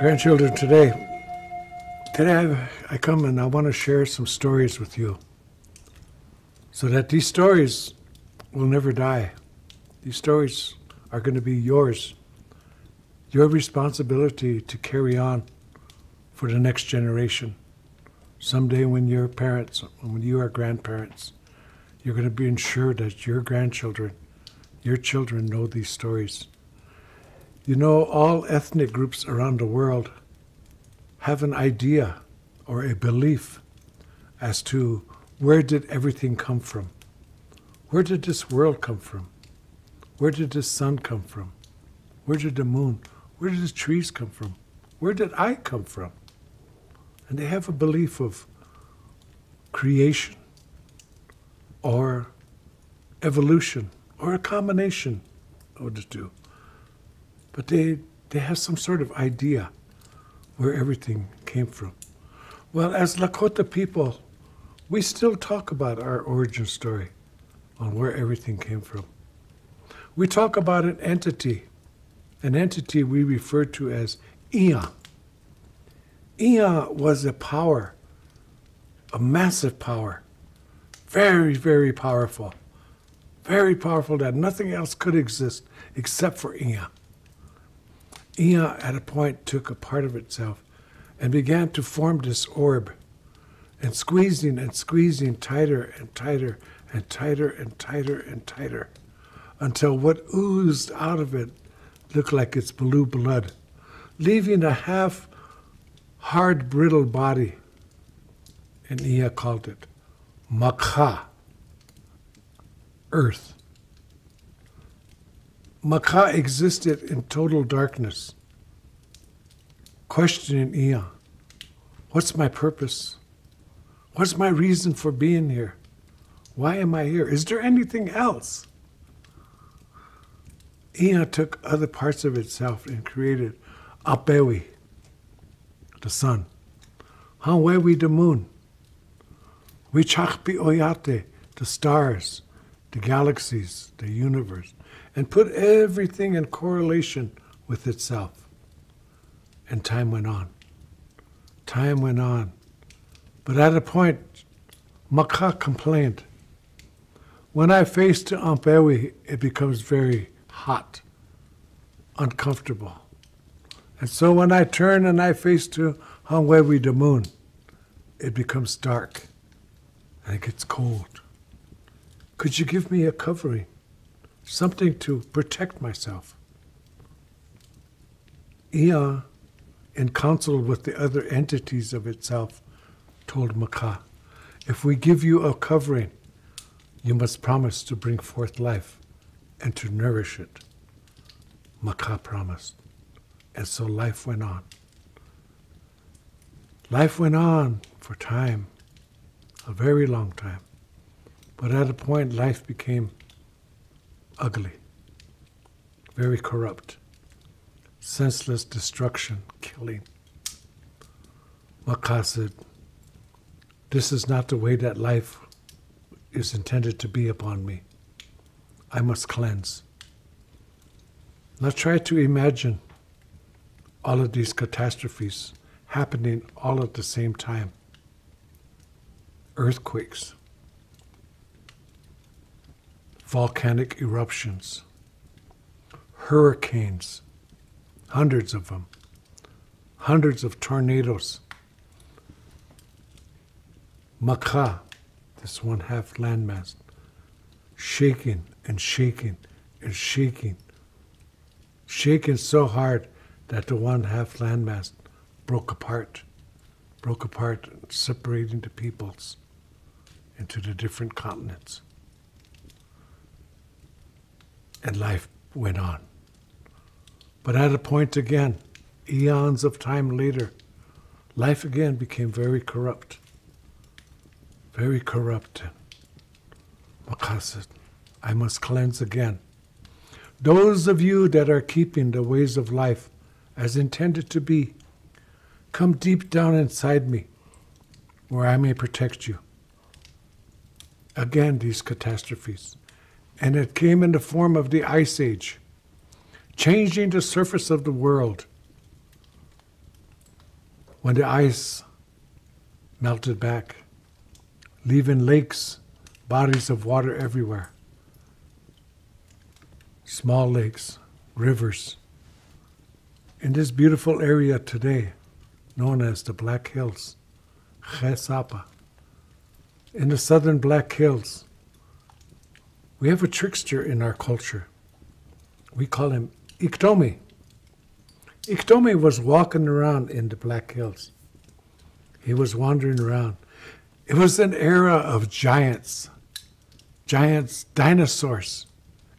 Grandchildren, today, today I, I come and I want to share some stories with you so that these stories will never die. These stories are going to be yours, your responsibility to carry on for the next generation. Someday, when you're parents, when you are grandparents, you're going to be ensured that your grandchildren, your children know these stories. You know, all ethnic groups around the world have an idea or a belief as to where did everything come from? Where did this world come from? Where did the sun come from? Where did the moon? Where did the trees come from? Where did I come from? And they have a belief of creation or evolution or a combination of the two. But they, they have some sort of idea where everything came from. Well, as Lakota people, we still talk about our origin story on where everything came from. We talk about an entity, an entity we refer to as Ia. Ia was a power, a massive power, very, very powerful, very powerful that nothing else could exist except for Ia. Ia, at a point, took a part of itself and began to form this orb, and squeezing and squeezing tighter and tighter and tighter and tighter and tighter until what oozed out of it looked like its blue blood, leaving a half hard, brittle body. And Ia called it Makha, earth. Makha existed in total darkness, questioning Ia What's my purpose? What's my reason for being here? Why am I here? Is there anything else? Ia took other parts of itself and created Apewi, the sun, Hanwewi, the moon, Wichakpi Oyate, the stars, the galaxies, the universe, and put everything in correlation with itself. And time went on. Time went on. But at a point, Makha complained. When I face to Ampewi, it becomes very hot, uncomfortable. And so when I turn and I face to Hangwewi, the moon, it becomes dark and it gets cold. Could you give me a covering? Something to protect myself. Ia, in counsel with the other entities of itself, told Makha, if we give you a covering, you must promise to bring forth life and to nourish it. Makha promised. And so life went on. Life went on for time, a very long time. But at a point, life became ugly, very corrupt, senseless destruction, killing. Makha This is not the way that life is intended to be upon me. I must cleanse. Now try to imagine all of these catastrophes happening all at the same time earthquakes, volcanic eruptions, hurricanes, hundreds of them, hundreds of tornadoes. Makha, this one half landmass, shaking and shaking and shaking, shaking so hard that the one half landmass broke apart, broke apart, separating the peoples into the different continents and life went on. But at a point again, eons of time later, life again became very corrupt. Very corrupt. Makha I must cleanse again. Those of you that are keeping the ways of life as intended to be, come deep down inside me where I may protect you. Again, these catastrophes and it came in the form of the Ice Age, changing the surface of the world. when the ice melted back, leaving lakes, bodies of water everywhere. Small lakes, rivers. In this beautiful area today, known as the Black Hills, Chesapa, in the southern Black Hills, we have a trickster in our culture. We call him Iktomi. Iktomi was walking around in the Black Hills. He was wandering around. It was an era of giants, giants, dinosaurs,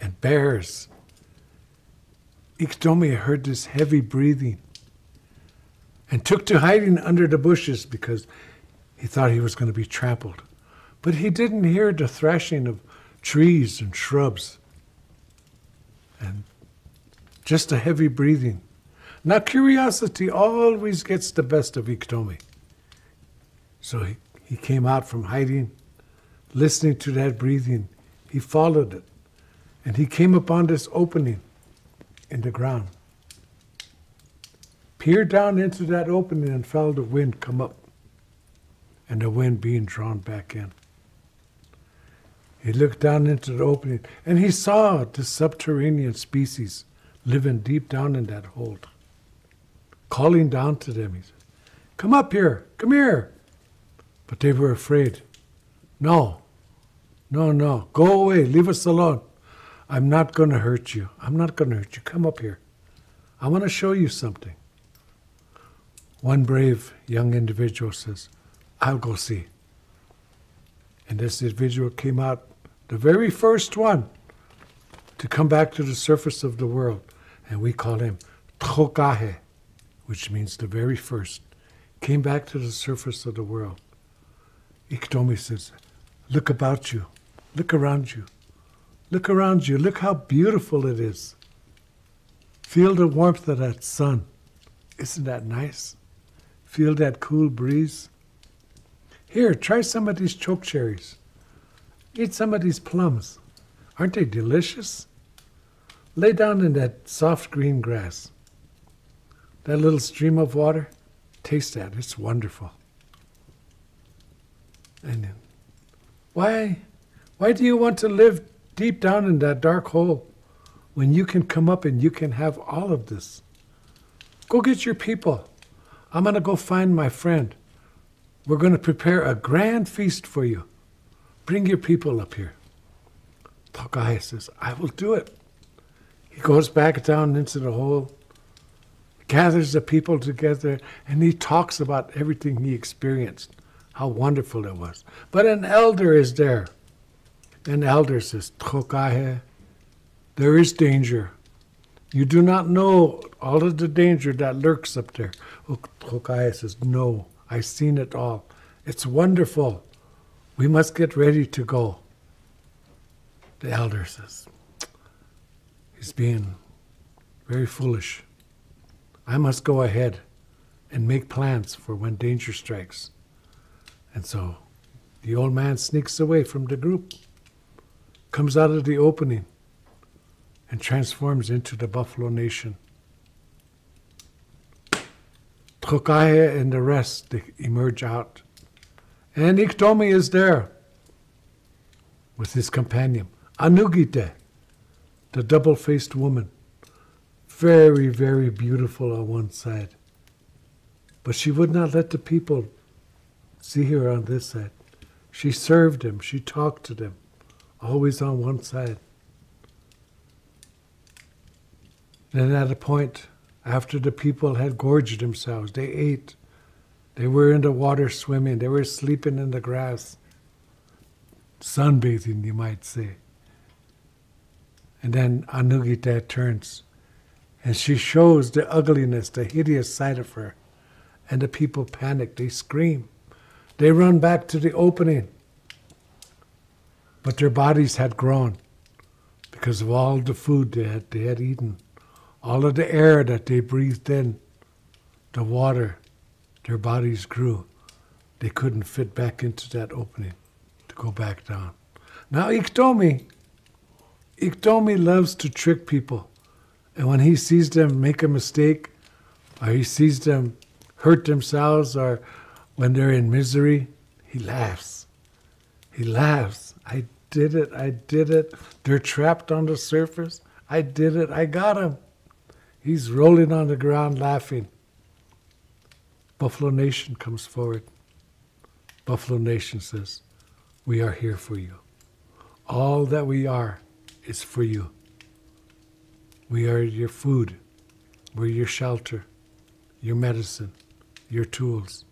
and bears. Iktomi heard this heavy breathing and took to hiding under the bushes because he thought he was going to be trampled. But he didn't hear the thrashing of trees and shrubs and just a heavy breathing. Now, curiosity always gets the best of Iktomi. So he, he came out from hiding, listening to that breathing. He followed it, and he came upon this opening in the ground. Peered down into that opening and felt the wind come up, and the wind being drawn back in. He looked down into the opening and he saw the subterranean species living deep down in that hold, calling down to them. He said, Come up here, come here. But they were afraid. No, no, no, go away, leave us alone. I'm not going to hurt you. I'm not going to hurt you. Come up here. I want to show you something. One brave young individual says, I'll go see. And this individual came out the very first one to come back to the surface of the world. And we call him Tokahe, which means the very first. Came back to the surface of the world. Iktomi says, Look about you. Look around you. Look around you. Look how beautiful it is. Feel the warmth of that sun. Isn't that nice? Feel that cool breeze. Here, try some of these choke cherries. Eat some of these plums. Aren't they delicious? Lay down in that soft green grass. That little stream of water, taste that. It's wonderful. And why, why do you want to live deep down in that dark hole when you can come up and you can have all of this? Go get your people. I'm going to go find my friend. We're going to prepare a grand feast for you. Bring your people up here. Tokai says, I will do it. He goes back down into the hole, gathers the people together, and he talks about everything he experienced, how wonderful it was. But an elder is there. An elder says, Tokahe, there is danger. You do not know all of the danger that lurks up there. Tokahe says, No, I've seen it all. It's wonderful. We must get ready to go. The elder says, He's being very foolish. I must go ahead and make plans for when danger strikes. And so the old man sneaks away from the group, comes out of the opening, and transforms into the Buffalo Nation. Tokahe and the rest emerge out and Iktomi is there with his companion, Anog Ite, the double faced woman. Very, very beautiful on one side. But she would not let the people see her on this side. She served them, she talked to them, always on one side. Then at a point, after the people had gorged themselves, they ate they were in the water swimming. They were sleeping in the grass. Sunbathing, you might say. And then Anugita turns and she shows the ugliness, the hideous side of her. And the people panic. They scream. They run back to the opening. But their bodies had grown because of all the food they had, they had eaten, all of the air that they breathed in, the water, their bodies grew. They couldn't fit back into that opening to go back down. Now, Iktomi, Iktomi loves to trick people. And when he sees them make a mistake, or he sees them hurt themselves or when they're in misery, he laughs. He laughs. I did it. I did it. They're trapped on the surface. I did it. I got him. He's rolling on the ground laughing. Buffalo Nation comes forward. Buffalo Nation says, We are here for you. All that we are is for you. We are your food. We're your shelter, your medicine, your tools.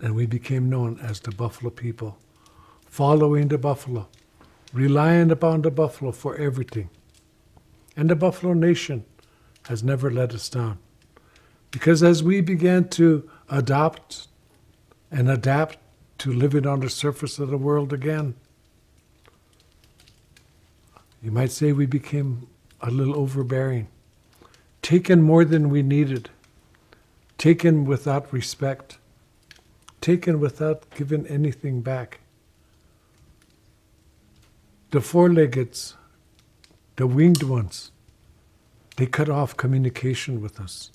And we became known as the Buffalo people, following the buffalo, relying upon the buffalo for everything. And the Buffalo Nation has never let us down. Because as we began to adopt and adapt to living on the surface of the world again, you might say we became a little overbearing, taken more than we needed, taken without respect, taken without giving anything back. The four leggeds, the winged ones, they cut off communication with us.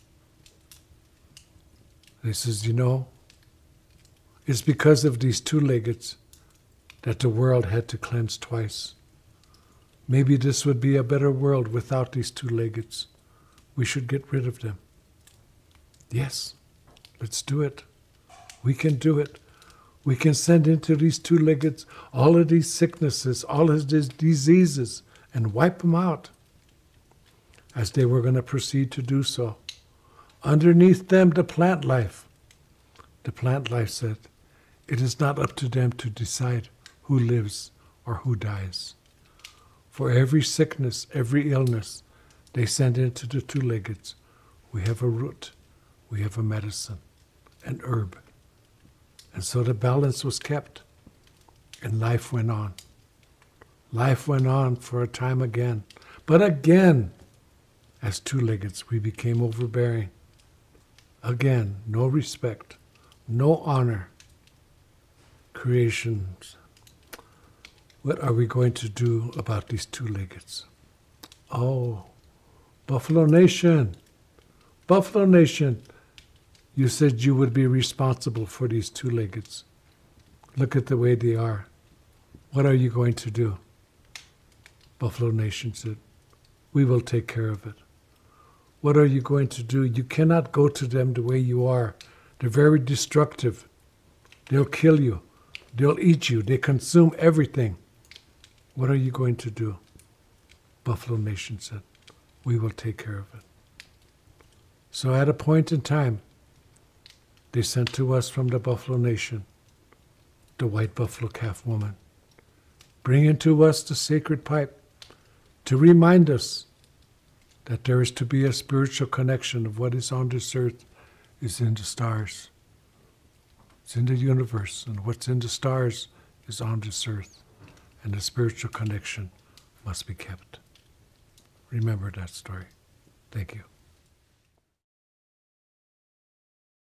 They says, you know, it's because of these two leggeds that the world had to cleanse twice. Maybe this would be a better world without these two leggeds. We should get rid of them. Yes, let's do it. We can do it. We can send into these two leggeds all of these sicknesses, all of these diseases, and wipe them out as they were going to proceed to do so. Underneath them, the plant life. The plant life said, It is not up to them to decide who lives or who dies. For every sickness, every illness, they send into the two leggeds. We have a root, we have a medicine, an herb. And so the balance was kept, and life went on. Life went on for a time again. But again, as two leggeds, we became overbearing. Again, no respect, no honor. Creations. What are we going to do about these two leggeds? Oh, Buffalo Nation, Buffalo Nation, you said you would be responsible for these two leggeds. Look at the way they are. What are you going to do? Buffalo Nation said, We will take care of it. What are you going to do? You cannot go to them the way you are. They're very destructive. They'll kill you. They'll eat you. They consume everything. What are you going to do? Buffalo Nation said, We will take care of it. So at a point in time, they sent to us from the Buffalo Nation the white buffalo calf woman, bringing to us the sacred pipe to remind us that there is to be a spiritual connection of what is on this earth is in the stars. It's in the universe, and what's in the stars is on this earth, and the spiritual connection must be kept. Remember that story. Thank you.